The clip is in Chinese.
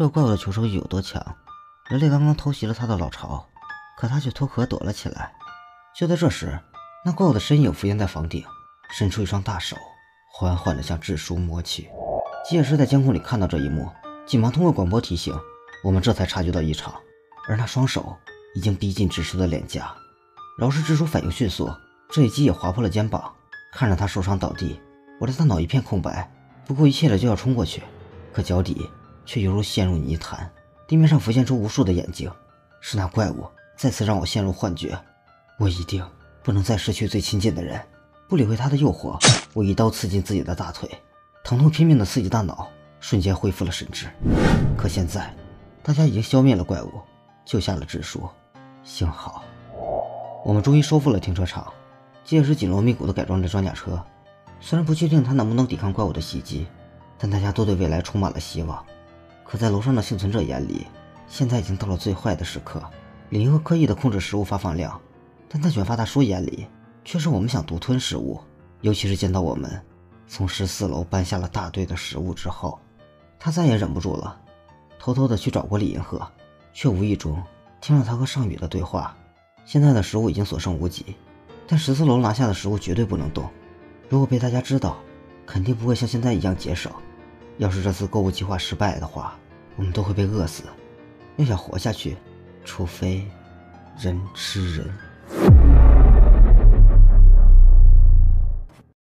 这怪物的求生欲有多强？人类刚刚偷袭了他的老巢，可他却脱壳躲了起来。就在这时，那怪物的身影浮现在房顶，伸出一双大手，缓缓地向智叔摸去。吉野师在监控里看到这一幕，急忙通过广播提醒我们，这才察觉到异常。而那双手已经逼近智叔的脸颊。饶是智叔反应迅速，这一击也划破了肩膀。看着他受伤倒地，我的大脑一片空白，不顾一切的就要冲过去，可脚底却犹如陷入泥潭。地面上浮现出无数的眼睛，是那怪物再次让我陷入幻觉。我一定不能再失去最亲近的人。不理会他的诱惑，我一刀刺进自己的大腿，疼痛拼命的刺激大脑，瞬间恢复了神智。可现在，大家已经消灭了怪物，救下了智叔。幸好，我们终于收复了停车场。这是紧锣密鼓的改装着装甲车，虽然不确定它能不能抵抗怪物的袭击，但大家都对未来充满了希望。可在楼上的幸存者眼里，现在已经到了最坏的时刻。李银河刻意的控制食物发放量，但在卷发大叔眼里，却是我们想独吞食物。尤其是见到我们从十四楼搬下了大堆的食物之后，他再也忍不住了，偷偷的去找过李银河，却无意中听了他和尚宇的对话。现在的食物已经所剩无几，但十四楼拿下的食物绝对不能动。如果被大家知道，肯定不会像现在一样节省。要是这次购物计划失败的话，我们都会被饿死。要想活下去，除非人吃人。